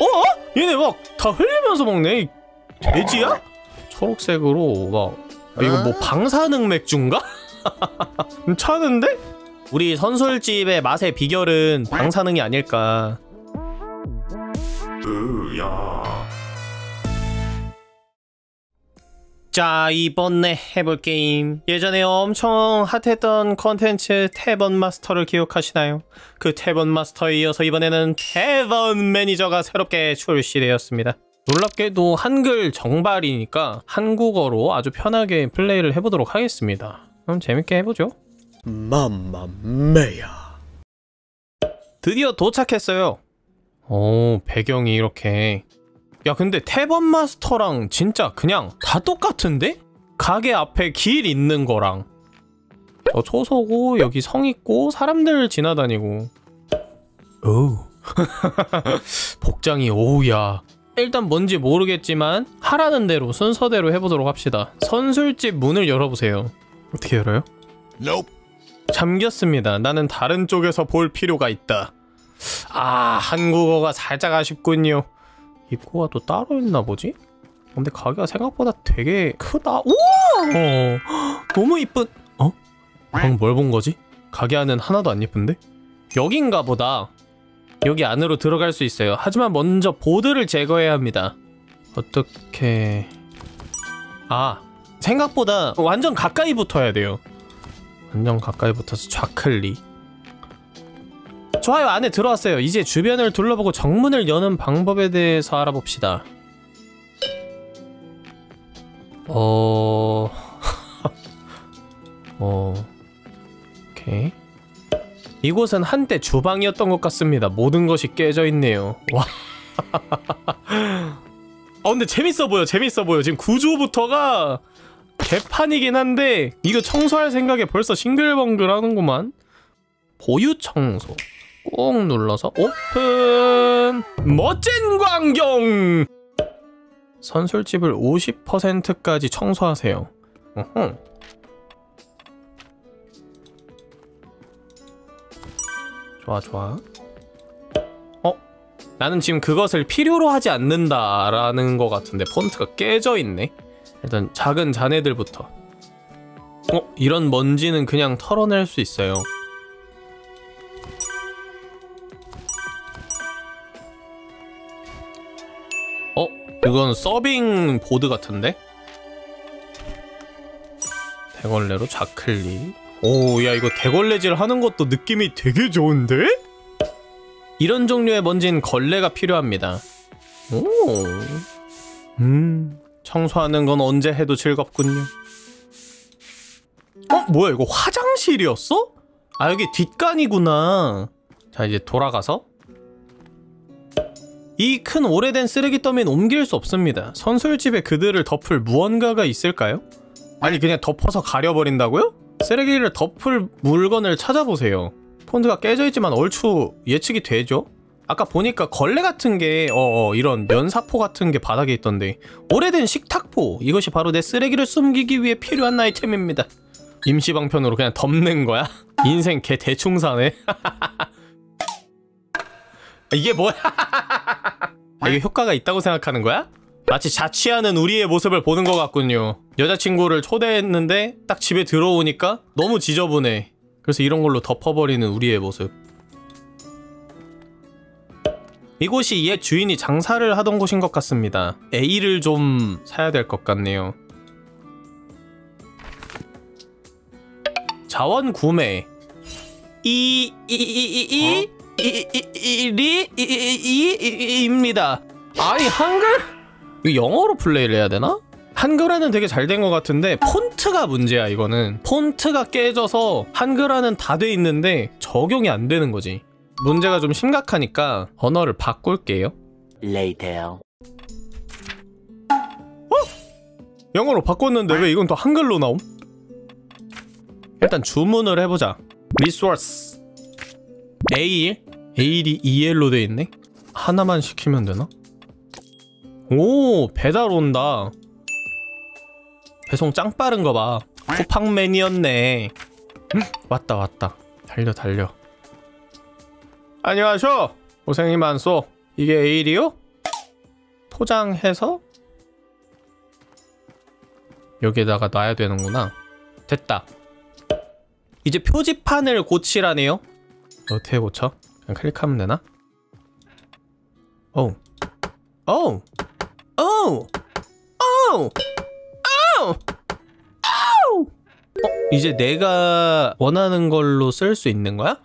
어? 얘네 막 다 흘리면서 먹네 이 돼지야? 초록색으로 막 아, 이거 뭐 방사능 맥주인가? 괜찮은데? 우리 선술집의 맛의 비결은 방사능이 아닐까 자 이번에 해볼 게임. 예전에 엄청 핫했던 컨텐츠 태번 마스터를 기억하시나요? 그 Tavern Master에 이어서 이번에는 Tavern Manager가 새롭게 출시되었습니다. 놀랍게도 한글 정발이니까 한국어로 아주 편하게 플레이를 해보도록 하겠습니다. 그럼 재밌게 해보죠. Mamma mia. 드디어 도착했어요. 오 배경이 이렇게 야 근데 Tavern Master랑 진짜 그냥 다 똑같은데? 가게 앞에 길 있는 거랑. 저 초소고 여기 성 있고 사람들 지나다니고. 오 복장이 오우야. 일단 뭔지 모르겠지만 하라는 대로 순서대로 해보도록 합시다. 선술집 문을 열어보세요. 어떻게 열어요? Nope. 잠겼습니다. 나는 다른 쪽에서 볼 필요가 있다. 아 한국어가 살짝 아쉽군요 입구가 또 따로 있나 보지? 근데 가게가 생각보다 되게 크다. 우와! 어, 너무 이쁜. 어? 방금 뭘 본 거지? 가게 안은 하나도 안 예쁜데? 여긴가 보다. 여기 안으로 들어갈 수 있어요. 하지만 먼저 보드를 제거해야 합니다. 어떻게... 아, 생각보다 완전 가까이 붙어야 돼요. 완전 가까이 붙어서 좌클릭. 좋아요 안에 들어왔어요. 이제 주변을 둘러보고 정문을 여는 방법에 대해서 알아봅시다. 어... 어... 오케이. 이곳은 한때 주방이었던 것 같습니다. 모든 것이 깨져 있네요. 와... 아 근데 재밌어 보여 재밌어 보여. 지금 구조부터가 개판이긴 한데 이거 청소할 생각에 벌써 싱글벙글 하는구만. 보유 청소 꾹 눌러서 오픈! 멋진 광경! 선술집을 50%까지 청소하세요. 어허. 좋아 좋아. 어? 나는 지금 그것을 필요로 하지 않는다라는 것 같은데 폰트가 깨져 있네. 일단 작은 잔해들부터. 어? 이런 먼지는 그냥 털어낼 수 있어요 이건 서빙 보드 같은데? 대걸레로 좌클릭 오, 야 이거 대걸레질 하는 것도 느낌이 되게 좋은데? 이런 종류의 먼지는 걸레가 필요합니다 오, 음, 청소하는 건 언제 해도 즐겁군요 어? 뭐야 이거 화장실이었어? 아 여기 뒷간이구나 자 이제 돌아가서 이 큰 오래된 쓰레기 더미는 옮길 수 없습니다. 선술집에 그들을 덮을 무언가가 있을까요? 아니 그냥 덮어서 가려버린다고요? 쓰레기를 덮을 물건을 찾아보세요. 폰트가 깨져있지만 얼추 예측이 되죠? 아까 보니까 걸레 같은 게 어어 이런 면사포 같은 게 바닥에 있던데 오래된 식탁포 이것이 바로 내 쓰레기를 숨기기 위해 필요한 아이템입니다. 임시방편으로 그냥 덮는 거야? 인생 개 대충 사네. 이게 뭐야? 아, 이게 효과가 있다고 생각하는 거야? 마치 자취하는 우리의 모습을 보는 것 같군요. 여자친구를 초대했는데 딱 집에 들어오니까 너무 지저분해. 그래서 이런 걸로 덮어버리는 우리의 모습. 이곳이 옛 주인이 장사를 하던 곳인 것 같습니다. A를 좀 사야 될 것 같네요. 자원 구매. 이, 이, 이, 이, 이, 이, 이, 이, 이, 이, 이입니다. 아니, 한글? 이거 영어로 플레이를 해야 되나? 한글화는 되게 잘 된 것 같은데 폰트가 문제야 이거는 폰트가 깨져서 한글화는 다 돼 있는데 적용이 안 되는 거지 문제가 좀 심각하니까 언어를 바꿀게요 Later. 영어로 바꿨는데 왜 이건 또 한글로 나옴? 일단 주문을 해보자 리소스 A1 A1이 EL로 돼 있네? 하나만 시키면 되나? 오 배달 온다. 배송 짱 빠른 거 봐. 쿠팡맨이었네. 음, 왔다 왔다. 달려 달려. 안녕하쇼 고생이 많소. 이게 A1이요? 포장해서? 여기에다가 놔야 되는구나. 됐다. 이제 표지판을 고치라네요. 어떻게 고쳐? 그냥 클릭하면 되나? 어우 어우 어우 어우 어우 어우 어? 이제 내가 원하는 걸로 쓸 수 있는 거야?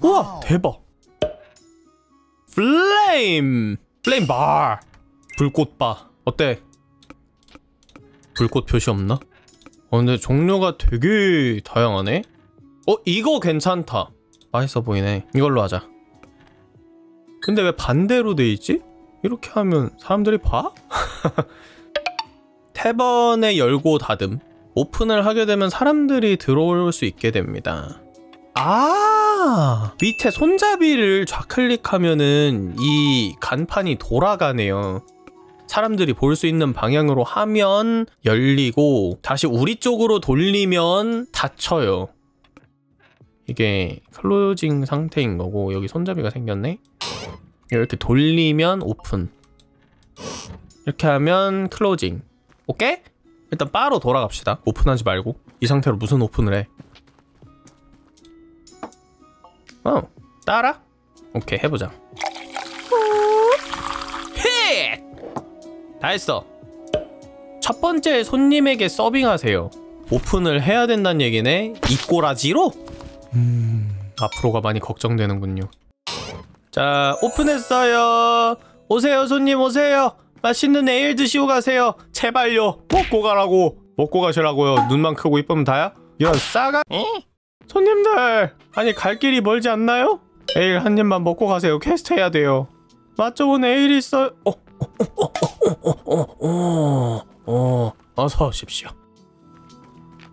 우와 대박. 플레임 플레임 바 불꽃바. 어때? 불꽃 표시 없나? 어 근데 종류가 되게 다양하네. 어 이거 괜찮다 맛있어 보이네. 이걸로 하자. 근데 왜 반대로 돼 있지? 이렇게 하면 사람들이 봐? 태번에 열고 닫음. 오픈을 하게 되면 사람들이 들어올 수 있게 됩니다. 아! 밑에 손잡이를 좌클릭하면은 이 간판이 돌아가네요. 사람들이 볼 수 있는 방향으로 하면 열리고 다시 우리 쪽으로 돌리면 닫혀요 이게 closing 상태인 거고 여기 손잡이가 생겼네 이렇게 돌리면 오픈 이렇게 하면 클로징 오케이? 일단 바로 돌아갑시다 오픈하지 말고 이 상태로 무슨 오픈을 해 어, 따라? 오케이, 해보자. 힛! 다 했어. 첫 번째 손님에게 서빙하세요. 오픈을 해야 된다는 얘기네? 이 꼬라지로? 음, 앞으로가 많이 걱정되는군요. 자, 오픈했어요. 오세요, 손님 오세요. 맛있는 에일 드시고 가세요. 제발요. 먹고 가라고. 먹고 가시라고요. 눈만 크고 이쁘면 다야? 이런 싸가... 손님들 아니 갈 길이 멀지 않나요? 에일 한 입만 먹고 가세요 퀘스트 해야 돼요 맛 좋은 에일 있어요 어, 어, 어, 어, 어, 어, 어서 오십시오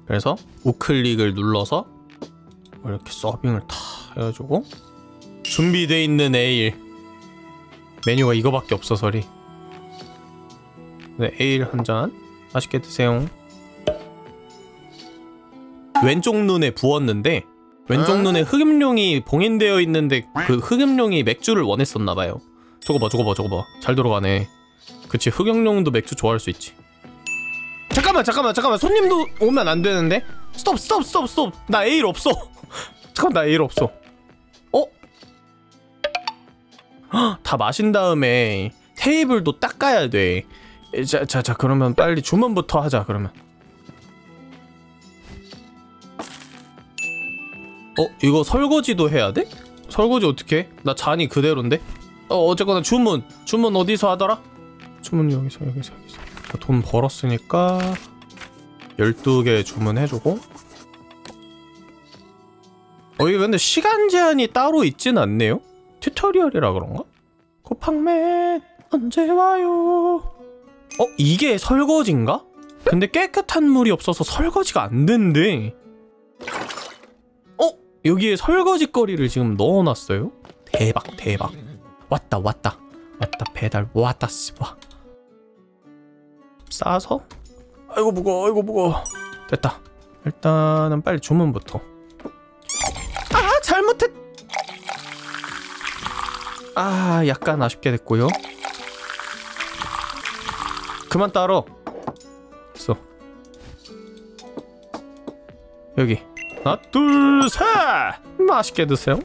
그래서 우클릭을 눌러서 이렇게 서빙을 다 해가지고 준비돼 있는 에일. 메뉴가 이거밖에 없어서리. 네, 에일 한 잔. 맛있게 드세요. 왼쪽 눈에 부었는데 왼쪽 눈에 흑염룡이 봉인되어 있는데 그 흑염룡이 맥주를 원했었나봐요. 저거 봐 저거 봐 저거 봐잘 들어가네. 그치 흑염룡도 맥주 좋아할 수 있지. 잠깐만 잠깐만 잠깐만. 손님도 오면 안 되는데 스톱 스톱 스톱 스톱 나 에일 없어 잠깐 나 에일 없어 어? 헉, 다 마신 다음에 테이블도 닦아야 돼자자자 자, 그러면 빨리 주문부터 하자 그러면 어? 이거 설거지도 해야 돼? 설거지 어떻게 해? 나 잔이 그대로인데? 어 어쨌거나 주문 주문 어디서 하더라? 주문 여기서 여기서 여기서 자, 돈 벌었으니까 12개 주문해주고 어 이게 근데 시간 제한이 따로 있진 않네요? 튜토리얼이라 그런가? 쿠팡맨 언제 와요? 어 이게 설거지인가? 근데 깨끗한 물이 없어서 설거지가 안 된대 여기에 설거지 거리를 지금 넣어놨어요 대박 대박 왔다 왔다 왔다 배달 왔다 씨와 싸서 아이고 무거워 아이고 무거워. 됐다. 일단은 빨리 주문부터. 아 잘못했 아 약간 아쉽게 됐고요. 그만 따러 됐어. 여기. 하나 둘셋! 맛있게 드세요.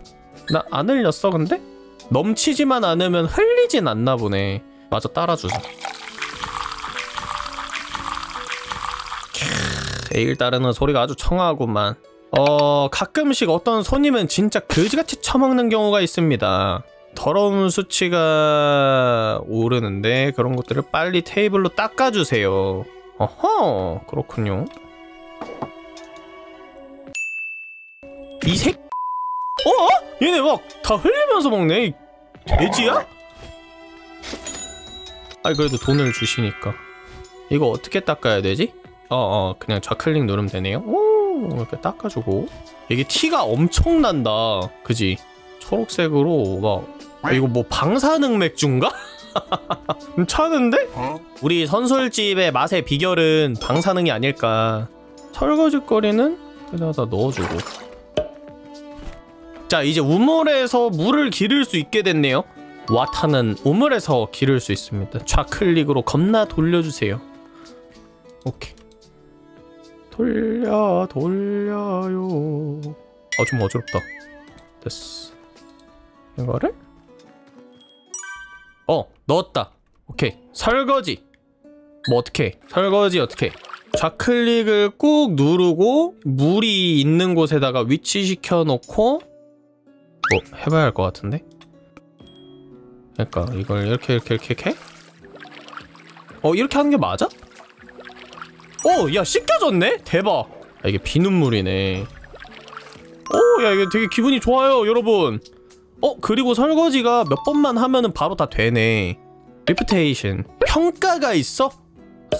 나 안 흘렸어 근데? 넘치지만 않으면 흘리진 않나 보네. 마저 따라주자 에일 따르는 소리가 아주 청아하구만 어 가끔씩 어떤 손님은 진짜 그지같이 처먹는 경우가 있습니다 더러운 수치가 오르는데 그런 것들을 빨리 테이블로 닦아주세요 어허 그렇군요 이 새... 어? 얘네 막 다 흘리면서 먹네 돼지야? 아이 그래도 돈을 주시니까 이거 어떻게 닦아야 되지? 어어 어, 그냥 좌클릭 누르면 되네요. 오 이렇게 닦아주고. 이게 티가 엄청 난다. 그지? 초록색으로 막 아, 이거 뭐 방사능 맥주인가? 괜찮은데? 우리 선술집의 맛의 비결은 방사능이 아닐까. 설거지거리는 여기다 넣어주고. 자 이제 우물에서 물을 기를 수 있게 됐네요. 와타는 우물에서 기를 수 있습니다. 좌클릭으로 겁나 돌려주세요. 오케이 돌려 돌려요. 어좀 어지럽다. 됐어. 이거를? 어 넣었다. 오케이. 설거지. 뭐 어떻게 설거지 어떻게 좌클릭을 꾹 누르고 물이 있는 곳에다가 위치시켜 놓고 뭐 해봐야 할 것 같은데? 그러니까 이걸 이렇게 이렇게 이렇게 이렇게? 어 이렇게 하는 게 맞아? 어야 씻겨졌네? 대박. 아, 이게 비눗물이네. 오 야 이게 되게 기분이 좋아요 여러분. 어 그리고 설거지가 몇 번만 하면은 바로 다 되네. Reputation. 평가가 있어?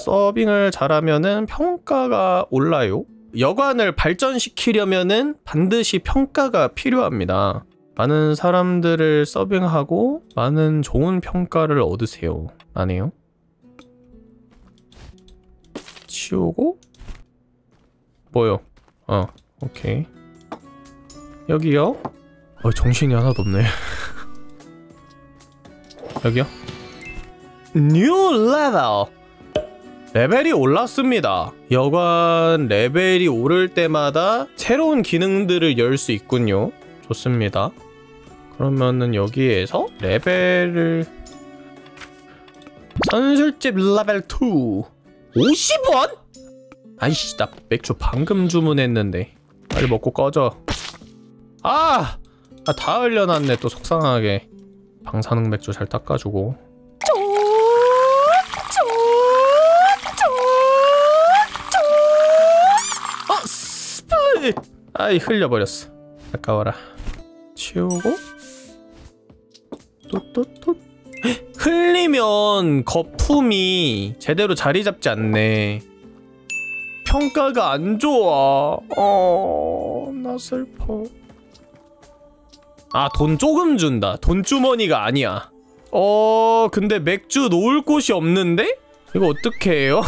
서빙을 잘하면은 평가가 올라요? 여관을 발전시키려면은 반드시 평가가 필요합니다. 많은 사람들을 서빙하고 많은 좋은 평가를 얻으세요. 안 해요? 치우고? 뭐요? 어 오케이. 여기요? 어 정신이 하나도 없네. 여기요? New level 레벨이 올랐습니다. 여관 레벨이 오를 때마다 새로운 기능들을 열 수 있군요. 좋습니다. 그러면은 여기에서 레벨을 선술집 레벨 2 50원? 아이씨 나 맥주 방금 주문했는데 빨리 먹고 꺼져 아! 아 다 흘려놨네 또 속상하게 방사능 맥주 잘 닦아주고 어! Spilled! 아이 흘려버렸어 아까워라 치우고 또또또 흘리면 거품이 제대로 자리 잡지 않네. 평가가 안 좋아. 어... 나 슬퍼. 아 돈 조금 준다. 돈 주머니가 아니야. 어... 근데 맥주 놓을 곳이 없는데? 이거 어떻게 해요?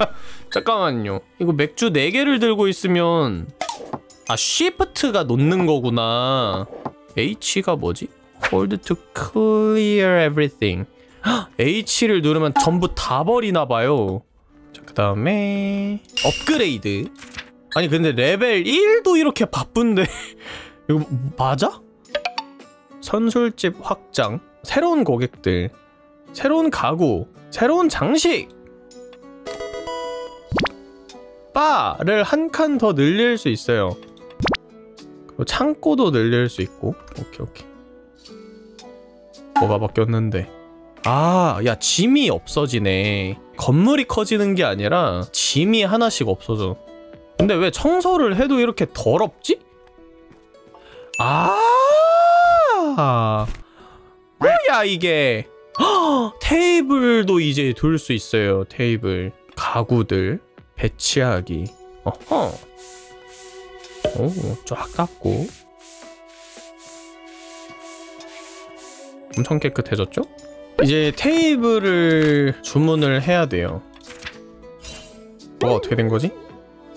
잠깐만요. 이거 맥주 4개를 들고 있으면 아 쉬프트가 놓는 거구나. H가 뭐지? Hold to clear everything. H를 누르면 전부 다 버리나 봐요. 자, 그 다음에 업그레이드. 아니 근데 레벨 1도 이렇게 바쁜데. 이거 맞아? 선술집 확장. 새로운 고객들. 새로운 가구. 새로운 장식. 바를 한 칸 더 늘릴 수 있어요. 창고도 늘릴 수 있고. 오케이 오케이 뭐가 바뀌었는데. 아, 야 짐이 없어지네. 건물이 커지는 게 아니라 짐이 하나씩 없어져. 근데 왜 청소를 해도 이렇게 더럽지? 아! 뭐야 이게? 헉, 테이블도 이제 둘 수 있어요 테이블. 가구들 배치하기. 어허. 오쫙 닦고 엄청 깨끗해졌죠? 이제 테이블을 주문을 해야 돼요. 뭐가 어떻게 된 거지?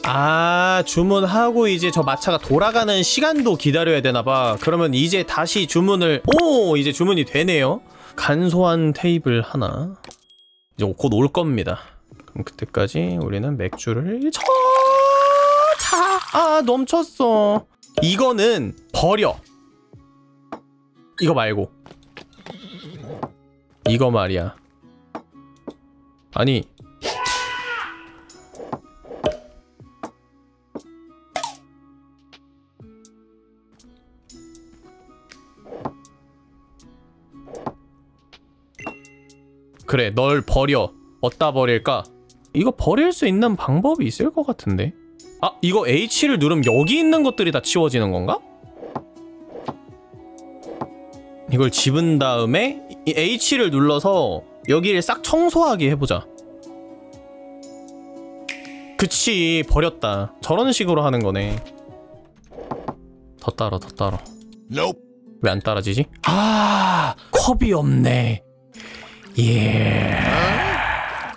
아 주문하고 이제 저 마차가 돌아가는 시간도 기다려야 되나봐. 그러면 이제 다시 주문을 오 이제 주문이 되네요. 간소한 테이블 하나. 이제 곧 올 겁니다. 그럼 그때까지 우리는 맥주를 저차아 넘쳤어. 이거는 버려. 이거 말고 이거 말이야 아니 그래 널 버려 어디다 버릴까? 이거 버릴 수 있는 방법이 있을 것 같은데 아 이거 H를 누르면 여기 있는 것들이 다 치워지는 건가? 이걸 집은 다음에 이 H를 눌러서 여기를 싹 청소하게 해보자. 그치 버렸다. 저런 식으로 하는 거네. 더 따라 더 따라. Nope. 왜안 따라지지? 아 컵이 없네. 예.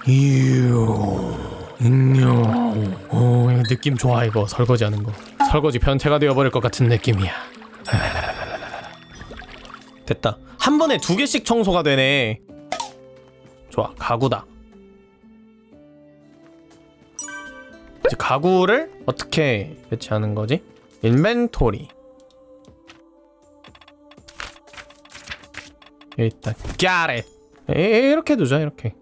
유. 음료 오 이거 느낌 좋아 이거. 설거지 하는 거. 설거지 변태가 되어버릴 것 같은 느낌이야. 됐다 한 번에 두 개씩 청소가 되네. 좋아 가구다. 이제 가구를 어떻게 배치하는 거지? 인벤토리. 일단 꺄렛. 이렇게 두자 이렇게.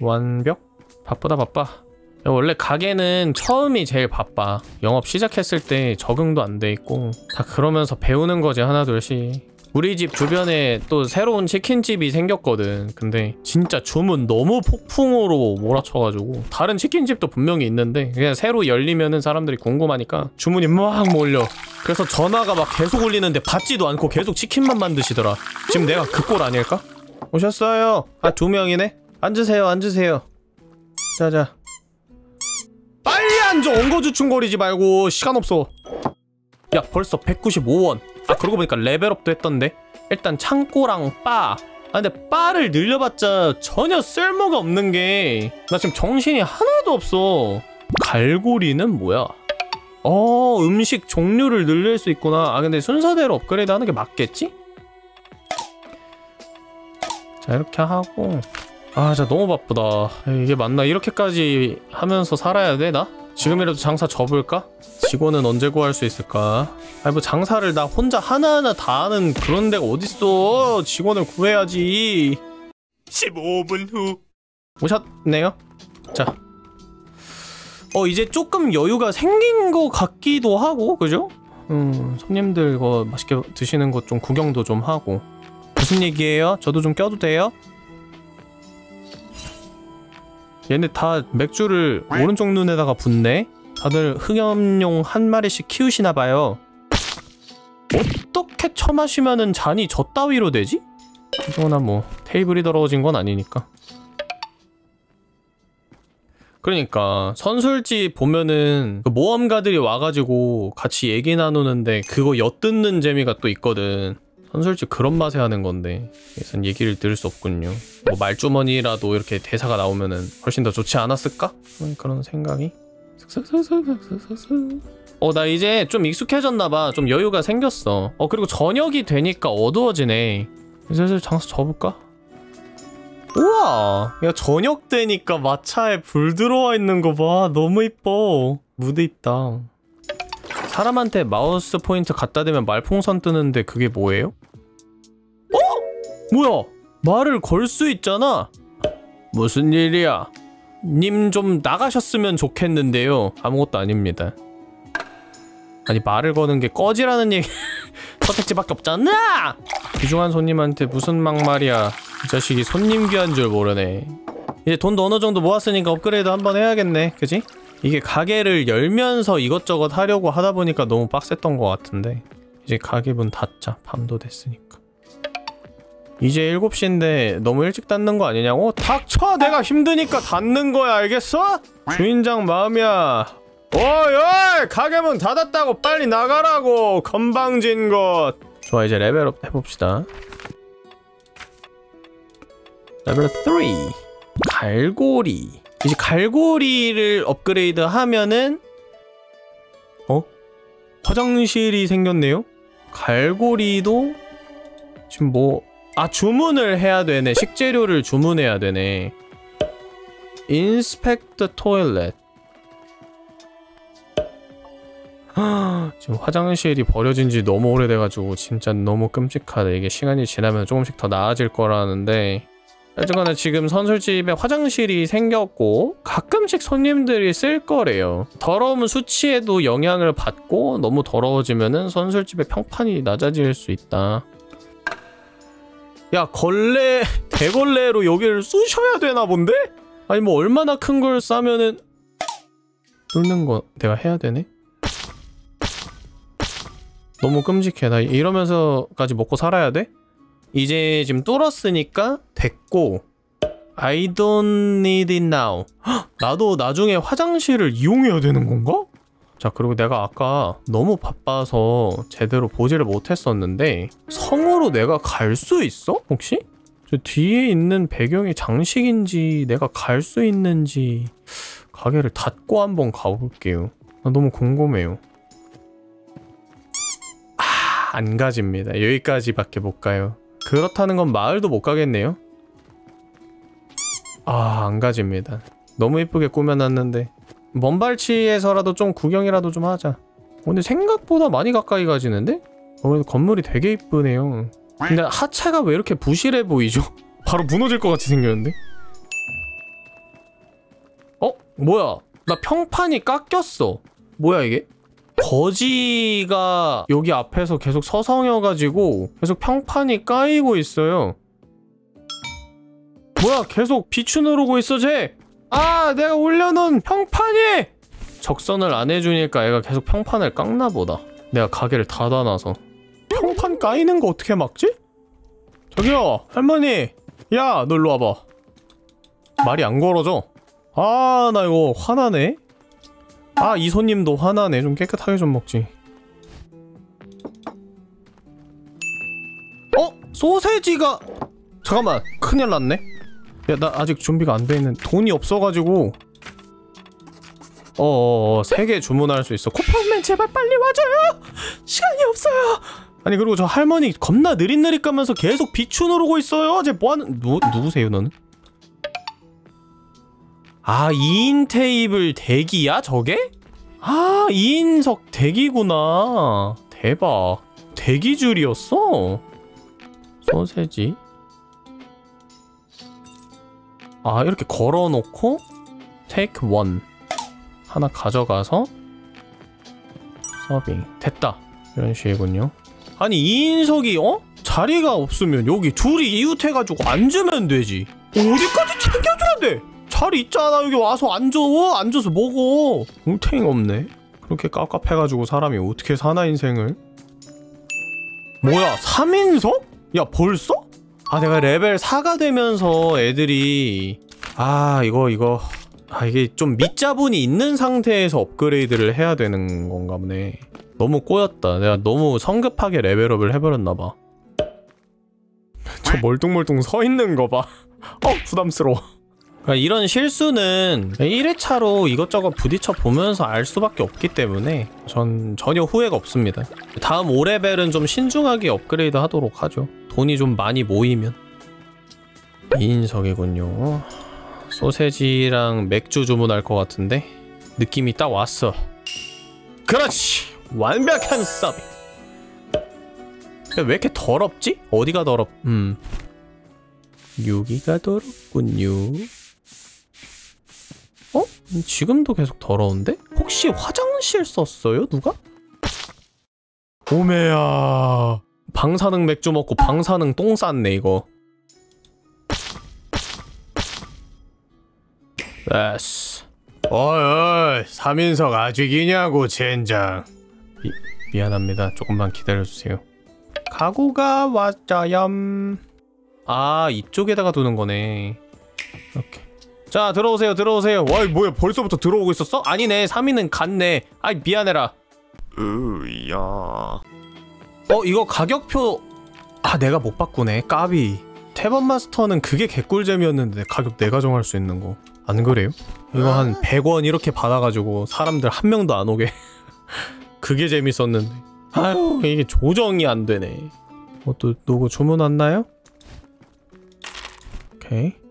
완벽? 바쁘다 바빠. 원래 가게는 처음이 제일 바빠. 영업 시작했을 때 적응도 안 돼 있고. 다 그러면서 배우는 거지 하나둘씩 우리 집 주변에 또 새로운 치킨집이 생겼거든. 근데 진짜 주문 너무 폭풍으로 몰아쳐가지고 다른 치킨집도 분명히 있는데 그냥 새로 열리면은 사람들이 궁금하니까 주문이 막 몰려. 그래서 전화가 막 계속 울리는데 받지도 않고 계속 치킨만 만드시더라. 지금 내가 그 꼴 아닐까? 오셨어요. 아 두 명이네? 앉으세요 앉으세요. 자자. 빨리 앉아! 엉거주춤거리지 말고 시간 없어. 야 벌써 195원 아 그러고 보니까 레벨업도 했던데? 일단 창고랑 바. 아, 근데 바를 늘려봤자 전혀 쓸모가 없는 게. 나 지금 정신이 하나도 없어. 갈고리는 뭐야? 어 음식 종류를 늘릴 수 있구나. 아 근데 순서대로 업그레이드 하는 게 맞겠지? 자 이렇게 하고. 아 진짜 너무 바쁘다. 이게 맞나? 이렇게까지 하면서 살아야 돼 나? 지금이라도 장사 접을까? 직원은 언제 구할 수 있을까? 아니 뭐 장사를 나 혼자 하나하나 다 하는 그런 데가 어딨어 직원을 구해야지 15분 후 오셨네요 자 어 이제 조금 여유가 생긴 것 같기도 하고 그죠? 음 손님들 거 맛있게 드시는 것 좀 구경도 좀 하고 무슨 얘기예요? 저도 좀 껴도 돼요? 얘네 다 맥주를 오른쪽 눈에다가 붓네? 다들 흑염룡 한 마리씩 키우시나봐요 어떻게 처마시면은 잔이 저 따위로 되지? 그거나 뭐 테이블이 더러워진 건 아니니까 그러니까 선술집 보면은 그 모험가들이 와가지고 같이 얘기 나누는데 그거 엿듣는 재미가 또 있거든 선술집 그런 맛에 하는 건데 그래서 얘기를 들을 수 없군요. 뭐 말주머니라도 이렇게 대사가 나오면은 훨씬 더 좋지 않았을까? 음, 그런 생각이? 어 나 이제 좀 익숙해졌나봐. 좀 여유가 생겼어. 어 그리고 저녁이 되니까 어두워지네. 슬슬 장사 접을까? 우와! 야 저녁 되니까 마차에 불 들어와 있는 거 봐. 너무 이뻐. 무드 있다. 사람한테 마우스 포인트 갖다 대면 말풍선 뜨는데 그게 뭐예요? 어? 뭐야? 말을 걸 수 있잖아. 무슨 일이야? 님 좀 나가셨으면 좋겠는데요. 아무것도 아닙니다. 아니 말을 거는 게 꺼지라는 얘기 선택지밖에 없잖아! 귀중한 손님한테 무슨 막말이야? 이 자식이 손님 귀한 줄 모르네. 이제 돈도 어느 정도 모았으니까 업그레이드 한번 해야겠네. 그지? 이게 가게를 열면서 이것저것 하려고 하다 보니까 너무 빡셌던 것 같은데. 이제 가게 문 닫자 밤도 됐으니까 이제 7시인데 너무 일찍 닫는 거 아니냐고? 닥쳐! 내가 힘드니까 닫는 거야 알겠어? 주인장 마음이야 어이 어이 가게 문 닫았다고 빨리 나가라고 건방진 것 좋아 이제 레벨업 해봅시다 레벨 3 갈고리 이제 갈고리를 업그레이드 하면은 어? 화장실이 생겼네요? 갈고리도 지금 뭐... 아 주문을 해야 되네. 식재료를 주문해야 되네. 인스펙트 토일렛 지금 화장실이 버려진 지 너무 오래돼가지고 진짜 너무 끔찍하다 이게 시간이 지나면 조금씩 더 나아질 거라는데. 어쨌거나 지금 선술집에 화장실이 생겼고 가끔씩 손님들이 쓸 거래요. 더러우면 수치에도 영향을 받고 너무 더러워지면은 선술집의 평판이 낮아질 수 있다 야 걸레 대걸레로 여기를 쑤셔야 되나 본데? 아니 뭐 얼마나 큰 걸 싸면은 뚫는 거 내가 해야 되네? 너무 끔찍해 나 이러면서까지 먹고 살아야 돼? 이제 지금 뚫었으니까 됐고 I don't need it now 헉, 나도 나중에 화장실을 이용해야 되는 건가? 자 그리고 내가 아까 너무 바빠서 제대로 보지를 못했었는데 성으로 내가 갈 수 있어? 혹시? 저 뒤에 있는 배경이 장식인지 내가 갈 수 있는지 가게를 닫고 한번 가볼게요. 나 너무 궁금해요. 아, 안 가집니다. 여기까지밖에 못 가요. 그렇다는 건 마을도 못 가겠네요. 아 안 가집니다. 너무 이쁘게 꾸며놨는데 먼발치에서라도 좀 구경이라도 좀 하자 근데 생각보다 많이 가까이 가지는데? 어, 그래도 건물이 되게 이쁘네요 근데 하체가 왜 이렇게 부실해 보이죠? 바로 무너질 것 같이 생겼는데? 어? 뭐야? 나 평판이 깎였어 뭐야 이게? 거지가 여기 앞에서 계속 서성여가지고 계속 평판이 까이고 있어요 뭐야 계속 비추 누르고 있어 쟤! 아 내가 올려놓은 평판이! 적선을 안 해주니까 애가 계속 평판을 깎나 보다. 내가 가게를 닫아놔서. 평판 까이는 거 어떻게 막지? 저기요 할머니. 야너 일로 와봐. 말이 안 걸어져. 아 나 이거 화나네. 아 이 손님도 화나네. 좀 깨끗하게 좀 먹지. 어? 소세지가! 잠깐만 큰일 났네 야 나 아직 준비가 안 돼 있는 돈이 없어가지고. 어어어 세 개 주문할 수 있어. 쿠팡맨 제발 빨리 와줘요! 시간이 없어요! 아니 그리고 저 할머니 겁나 느릿느릿 가면서 계속 비추 누르고 있어요. 쟤 뭐하는 누, 누구세요 너는? 아 2인 테이블 대기야 저게? 아 2인석 대기구나. 대박. 대기줄이었어? 소세지 아 이렇게 걸어놓고 테이크 원 하나 가져가서 서빙 됐다. 이런 식이군요. 아니 2인석이 어? 자리가 없으면 여기 둘이 이웃해가지고 앉으면 되지. 어디까지 챙겨줘야 돼? 자리 있잖아. 여기 와서 앉아. 앉아서 먹어. 웅탱이 없네. 그렇게 깝깝해가지고 사람이 어떻게 사나 인생을? 뭐야 3인석? 야 벌써? 아 내가 레벨 4가 되면서 애들이 아 이거 이거 아 이게 좀 밑자본이 있는 상태에서 업그레이드를 해야 되는 건가 보네. 너무 꼬였다. 내가 너무 성급하게 레벨업을 해버렸나봐. 저 멀뚱멀뚱 서있는 거봐. 어 부담스러워 그러니까 이런 실수는 1회차로 이것저것 부딪혀 보면서 알 수밖에 없기 때문에 전 전혀 후회가 없습니다. 다음 5레벨은 좀 신중하게 업그레이드 하도록 하죠. 돈이 좀 많이 모이면. 2인석이군요. 소세지랑 맥주 주문할 것 같은데 느낌이 딱 왔어. 그렇지! 완벽한 서빙 왜 이렇게 더럽지? 어디가 더럽 음. 여기가 더럽군요 어? 지금도 계속 더러운데? 혹시 화장실 썼어요 누가? 오메야. 방사능 맥주 먹고 방사능 똥 쌌네 이거. 됐어 어이 어이 3인석 아직이냐고 젠장. 미, 미안합니다. 조금만 기다려주세요. 가구가 왔자요 아 이쪽에다가 두는 거네. 이렇게 자 들어오세요 들어오세요. 와이 뭐야 벌써부터 들어오고 있었어? 아니네 3인은 갔네. 아이 미안해라. 으야. 어 이거 가격표 아 내가 못 바꾸네. 까비. 태번 마스터는 그게 개꿀잼이었는데 가격 내가 정할 수 있는 거. 안 그래요? 이거 한 100원 이렇게 받아가지고 사람들 한 명도 안 오게. 그게 재밌었는데. 아유 이게 조정이 안 되네. 뭐또 누구 주문 왔나요? 오케이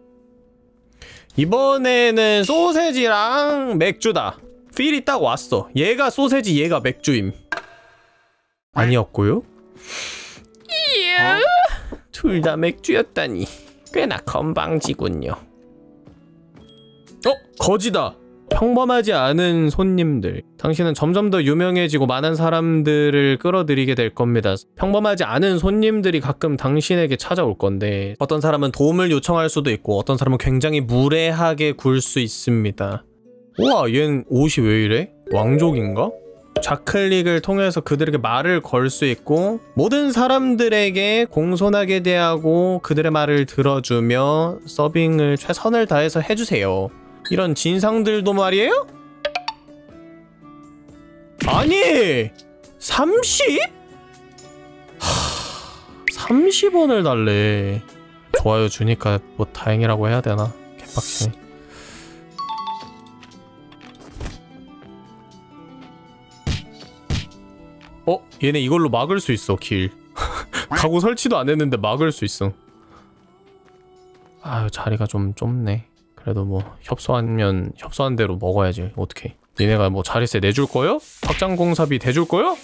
이번에는 소세지랑 맥주다. 필이 딱 왔어. 얘가 소세지 얘가 맥주임. 아니었고요. 둘다 맥주였다니. 꽤나 건방지군요. 어? 거지다 평범하지 않은 손님들. 당신은 점점 더 유명해지고 많은 사람들을 끌어들이게 될 겁니다. 평범하지 않은 손님들이 가끔 당신에게 찾아올 건데. 어떤 사람은 도움을 요청할 수도 있고 어떤 사람은 굉장히 무례하게 굴 수 있습니다. 우와 얜 옷이 왜 이래? 왕족인가? 좌클릭을 통해서 그들에게 말을 걸 수 있고 모든 사람들에게 공손하게 대하고 그들의 말을 들어주며 서빙을 최선을 다해서 해주세요 이런 진상들도 말이에요? 아니 30? 하... 30원을 달래 좋아요 주니까 뭐 다행이라고 해야 되나 개빡치네 어? 얘네 이걸로 막을 수 있어 길 가구 설치도 안 했는데 막을 수 있어 아유 자리가 좀 좁네 그래도 뭐 협소하면 협소한 대로 먹어야지. 어떻게 니네가 뭐 자리세 내줄 거요? 확장 공사비 대줄 거요?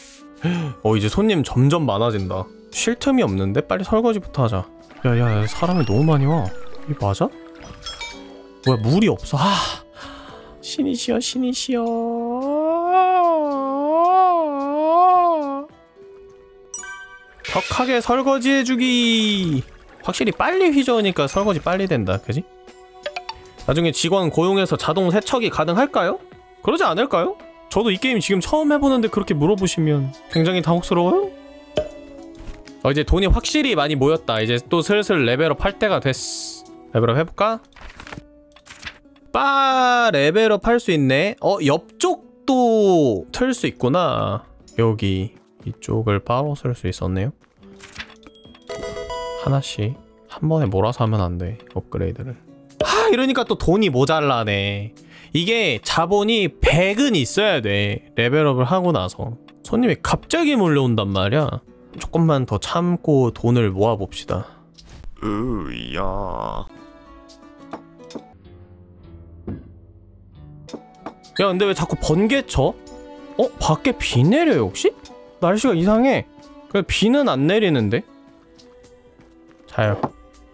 어 이제 손님 점점 많아진다. 쉴 틈이 없는데 빨리 설거지부터 하자. 야야 사람이 너무 많이 와. 이 맞아? 뭐야 물이 없어. 아 신이시여 신이시여. 격하게 설거지 해주기. 확실히 빨리 휘저으니까 설거지 빨리 된다. 그지? 나중에 직원 고용해서 자동 세척이 가능할까요? 그러지 않을까요? 저도 이 게임 지금 처음 해보는데 그렇게 물어보시면 굉장히 당혹스러워요? 어 이제 돈이 확실히 많이 모였다 이제 또 슬슬 레벨업 할 때가 됐어 레벨업 해볼까? 바 레벨업 할 수 있네 어 옆쪽도 틀 수 있구나 여기 이쪽을 바로 쓸 수 있었네요 하나씩 한 번에 몰아서 하면 안돼 업그레이드를 하 이러니까 또 돈이 모자라네 이게 자본이 100은 있어야 돼 레벨업을 하고 나서 손님이 갑자기 몰려온단 말이야 조금만 더 참고 돈을 모아봅시다 으야. 야 근데 왜 자꾸 번개 쳐? 어? 밖에 비 내려요 혹시? 날씨가 이상해 그래 비는 안 내리는데? 자요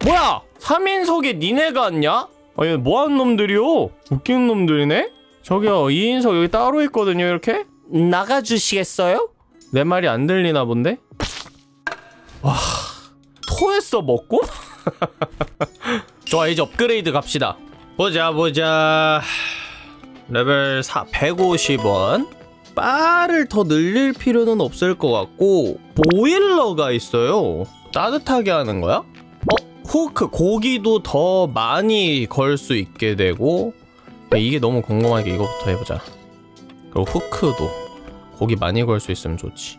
뭐야! 3인석에 니네가 왔냐? 아니 뭐하는 놈들이요? 웃기는 놈들이네? 저기요 2인석 여기 따로 있거든요 이렇게? 나가주시겠어요? 내 말이 안 들리나 본데? 와 토했어 먹고? 좋아 이제 업그레이드 갑시다 보자 보자 레벨 4 150원 바를 더 늘릴 필요는 없을 것 같고 보일러가 있어요 따뜻하게 하는 거야? 어? 후크 고기도 더 많이 걸 수 있게 되고 야, 이게 너무 궁금하니까 이거부터 해보자 그리고 후크도 고기 많이 걸 수 있으면 좋지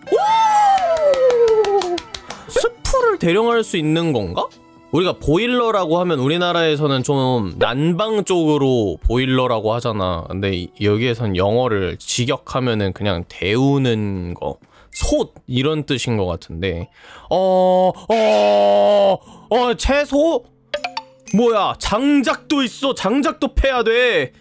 스프를 대령할 수 있는 건가? 우리가 보일러라고 하면 우리나라에서는 좀 난방 쪽으로 보일러라고 하잖아. 근데 이- 여기에선 영어를 직역하면은 그냥 데우는 거, 솥 이런 뜻인 것 같은데. 어, 어, 어, 채소? 뭐야? 장작도 있어. 장작도 패야 돼.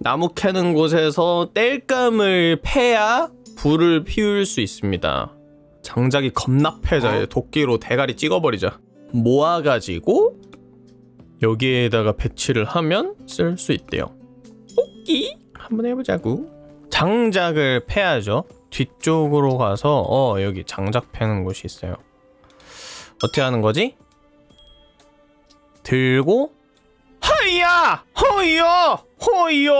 나무 캐는 곳에서 땔감을 패야 불을 피울 수 있습니다. 장작이 겁나 패자. 도끼로 대가리 찍어버리자. 모아가지고 여기에다가 배치를 하면 쓸 수 있대요. 오기 한번 해보자고. 장작을 패야죠. 뒤쪽으로 가서 어 여기 장작 패는 곳이 있어요. 어떻게 하는 거지? 들고 하이야 허이요 허이요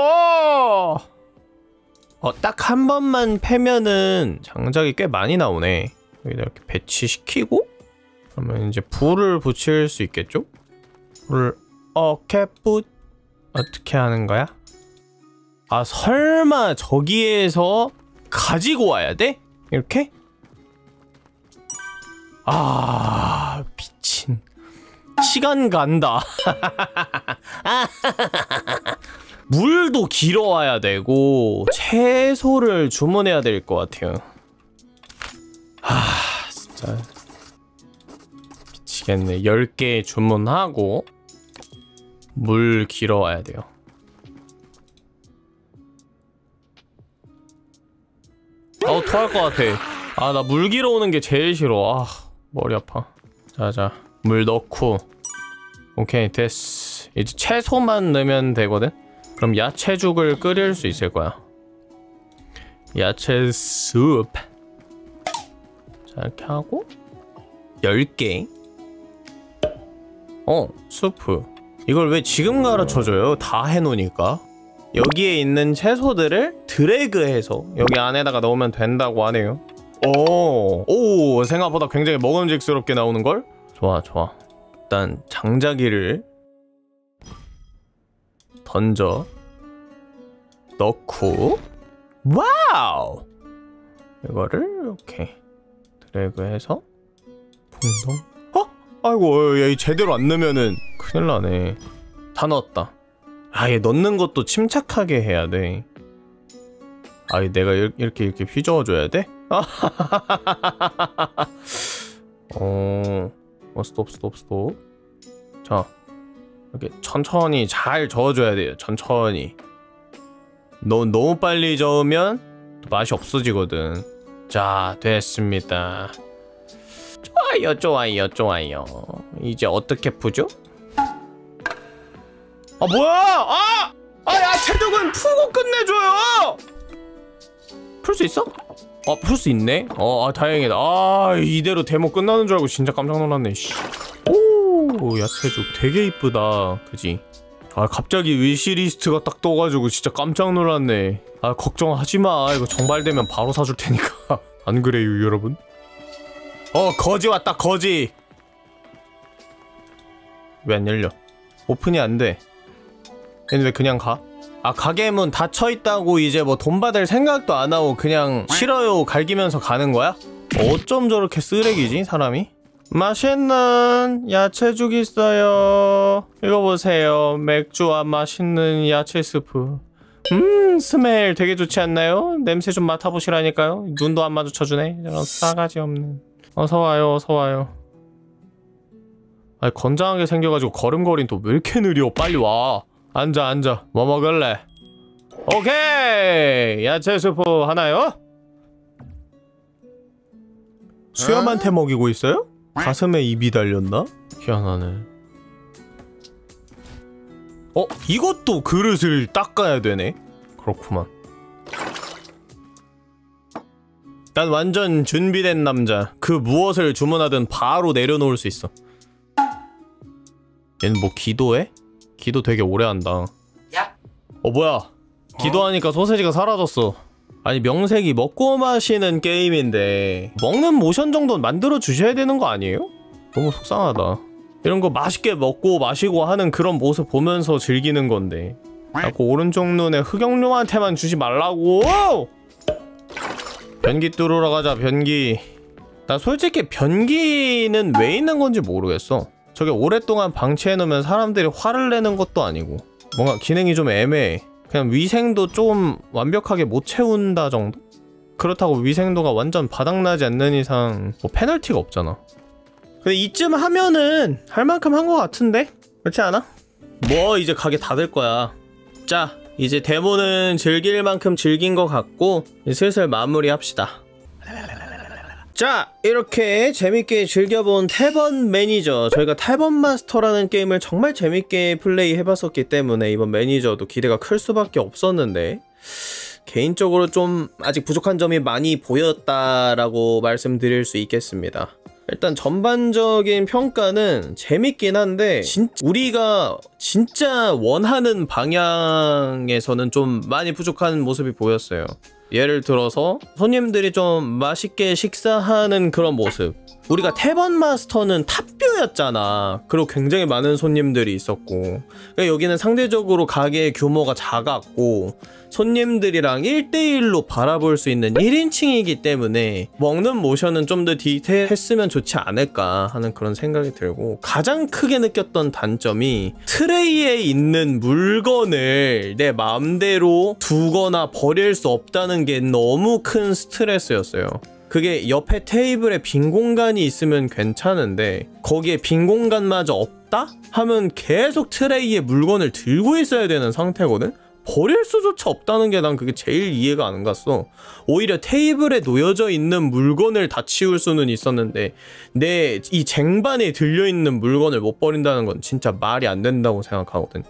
어 딱 한 번만 패면은 장작이 꽤 많이 나오네. 여기다 이렇게 배치시키고 그러면 이제 불을 붙일 수 있겠죠? 불을 어케 뿌 어떻게 하는 거야? 아 설마 저기에서 가지고 와야 돼? 이렇게? 아 미친. 시간 간다. 물도 길어 와야 되고 채소를 주문해야 될 것 같아요. 아 진짜. 미치겠네. 10개 주문하고 물 길어 와야 돼요 아우 토할 것 같아. 아 나물 길어오는 게 제일 싫어. 아 머리 아파. 자자. 물 넣고. 오케이 됐어 이제 채소만 넣으면 되거든? 그럼 야채죽을 끓일 수 있을 거야. 야채 숲. 자 이렇게 하고. 10개. 어 수프. 이걸 왜 지금 가르쳐줘요? 다 해놓으니까 여기에 있는 채소들을 드래그해서 여기 안에다가 넣으면 된다고 하네요. 오, 오 생각보다 굉장히 먹음직스럽게 나오는걸? 좋아 좋아. 일단 장작을 던져 넣고 wow! 이거를 이렇게 드래그해서 풍덩? 어? 아이고 얘 제대로 안 넣으면은 큰일 나네. 다 넣었다 아얘 넣는 것도 침착하게 해야 돼. 아이 내가 이- 이렇게 이렇게 휘저어줘야 돼? 어, 어 스톱 스톱 스톱. 자 이렇게 천천히 잘 저어줘야 돼요 천천히. 너, 너무 빨리 저으면 또 맛이 없어지거든. 자 됐습니다. 좋아요 좋아요 좋아요. 이제 어떻게 푸죠? 아 뭐야 아! 아 야채죽은 풀고 끝내줘요 풀 수 있어? 어, 풀수 있네? 어, 아, 다행이다. 아, 이대로 데모 끝나는 줄 알고 진짜 깜짝 놀랐네, 씨. 오, 야채죽 되게 이쁘다. 그지? 아, 갑자기 위시리스트가 딱 떠가지고 진짜 깜짝 놀랐네. 아, 걱정하지 마. 이거 정발되면 바로 사줄 테니까. 안 그래요, 여러분? 어, 거지 왔다, 거지! 왜 안 열려? 오픈이 안 돼. 왜 그냥 가? 아 가게 문 닫혀 있다고 이제 뭐 돈 받을 생각도 안 하고 그냥 싫어요 갈기면서 가는 거야? 어쩜 저렇게 쓰레기지 사람이? 맛있는 야채죽 있어요. 이거 보세요. 맥주와 맛있는 야채 스프. 음, 스멜 되게 좋지 않나요? 냄새 좀 맡아보시라니까요. 눈도 안 마주쳐주네. 저런 싸가지 없는. 어서 와요, 어서 와요. 아니 건장하게 생겨가지고 걸음걸이는 또 왜 이렇게 느려? 빨리 와. 앉아 앉아 뭐 먹을래? 오케이 야채 수프 하나요? 수염한테 먹이고 있어요? 가슴에 입이 달렸나? 희한하네 어? 이것도 그릇을 닦아야 되네? 그렇구만 난 완전 준비된 남자 그 무엇을 주문하든 바로 내려놓을 수 있어 얘는 뭐 기도해? 기도 되게 오래 한다. 어 뭐야? 기도하니까 소세지가 사라졌어. 아니 명색이 먹고 마시는 게임인데 먹는 모션 정도는 만들어 주셔야 되는 거 아니에요? 너무 속상하다. 이런 거 맛있게 먹고 마시고 하는 그런 모습 보면서 즐기는 건데 자꾸 오른쪽 눈에 흑영룡한테만 주지 말라고! 변기 뚫으러 가자 변기. 나 솔직히 변기는 왜 있는 건지 모르겠어. 저게 오랫동안 방치해놓으면 사람들이 화를 내는 것도 아니고 뭔가 기능이 좀 애매해 그냥 위생도 좀 완벽하게 못 채운다 정도? 그렇다고 위생도가 완전 바닥나지 않는 이상 뭐 페널티가 없잖아 근데 이쯤 하면은 할 만큼 한 것 같은데? 그렇지 않아? 뭐 이제 가게 닫을 거야 자 이제 데모는 즐길 만큼 즐긴 것 같고 슬슬 마무리합시다 자 이렇게 재밌게 즐겨본 Tavern Manager. 저희가 Tavern Master라는 게임을 정말 재밌게 플레이 해봤었기 때문에 이번 매니저도 기대가 클 수밖에 없었는데 개인적으로 좀 아직 부족한 점이 많이 보였다라고 말씀드릴 수 있겠습니다. 일단 전반적인 평가는 재밌긴 한데 진, 우리가 진짜 원하는 방향에서는 좀 많이 부족한 모습이 보였어요 예를 들어서 손님들이 좀 맛있게 식사하는 그런 모습. 우리가 태번 마스터는 탑뷰였잖아. 그리고 굉장히 많은 손님들이 있었고. 그러니까 여기는 상대적으로 가게 규모가 작았고 손님들이랑 1대1로 바라볼 수 있는 1인칭이기 때문에 먹는 모션은 좀 더 디테일했으면 좋지 않을까 하는 그런 생각이 들고 가장 크게 느꼈던 단점이 트레이에 있는 물건을 내 마음대로 두거나 버릴 수 없다는 게 너무 큰 스트레스였어요 그게 옆에 테이블에 빈 공간이 있으면 괜찮은데 거기에 빈 공간마저 없다? 하면 계속 트레이에 물건을 들고 있어야 되는 상태거든? 버릴 수조차 없다는 게 난 그게 제일 이해가 안 갔어. 오히려 테이블에 놓여져 있는 물건을 다 치울 수는 있었는데 내 이 쟁반에 들려있는 물건을 못 버린다는 건 진짜 말이 안 된다고 생각하거든.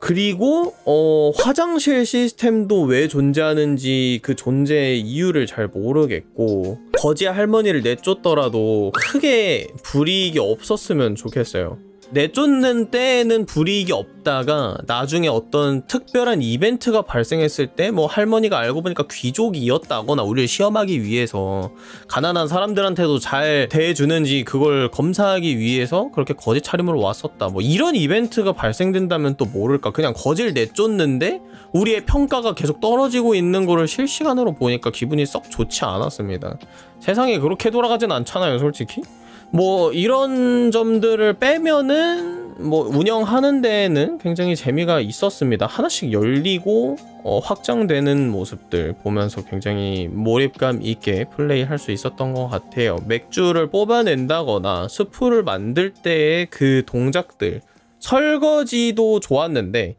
그리고 어, 화장실 시스템도 왜 존재하는지 그 존재의 이유를 잘 모르겠고 거지 할머니를 내쫓더라도 크게 불이익이 없었으면 좋겠어요. 내쫓는 때에는 불이익이 없다가 나중에 어떤 특별한 이벤트가 발생했을 때 뭐 할머니가 알고 보니까 귀족이었다거나 우리를 시험하기 위해서 가난한 사람들한테도 잘 대해주는지 그걸 검사하기 위해서 그렇게 거짓 차림으로 왔었다. 뭐 이런 이벤트가 발생된다면 또 모를까. 그냥 거지를 내쫓는데 우리의 평가가 계속 떨어지고 있는 거를 실시간으로 보니까 기분이 썩 좋지 않았습니다. 세상이 그렇게 돌아가진 않잖아요 솔직히 뭐 이런 점들을 빼면은 뭐 운영하는 데에는 굉장히 재미가 있었습니다. 하나씩 열리고 어, 확장되는 모습들 보면서 굉장히 몰입감 있게 플레이할 수 있었던 것 같아요. 맥주를 뽑아낸다거나 스프를 만들 때의 그 동작들 설거지도 좋았는데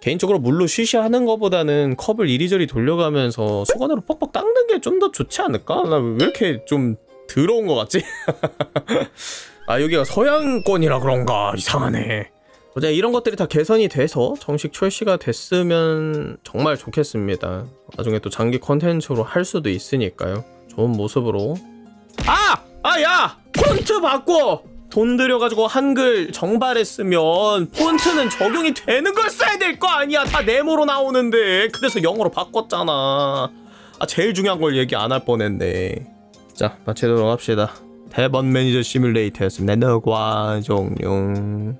개인적으로 물로 쉬쉬 하는 것보다는 컵을 이리저리 돌려가면서 수건으로 뻑뻑 닦는 게 좀 더 좋지 않을까? 나 왜 이렇게 좀 더러운 것 같지? 아 여기가 서양권이라 그런가 이상하네 어제 이런 것들이 다 개선이 돼서 정식 출시가 됐으면 정말 좋겠습니다 나중에 또 장기 컨텐츠로 할 수도 있으니까요 좋은 모습으로 아! 아 야! 폰트 바꿔! 돈 들여가지고 한글 정발했으면 폰트는 적용이 되는 걸 써야 될 거 아니야 다 네모로 나오는데 그래서 영어로 바꿨잖아 아 제일 중요한 걸 얘기 안 할 뻔했네 자 마치도록 합시다 대번 매니저 시뮬레이터였습니다. 너과 종용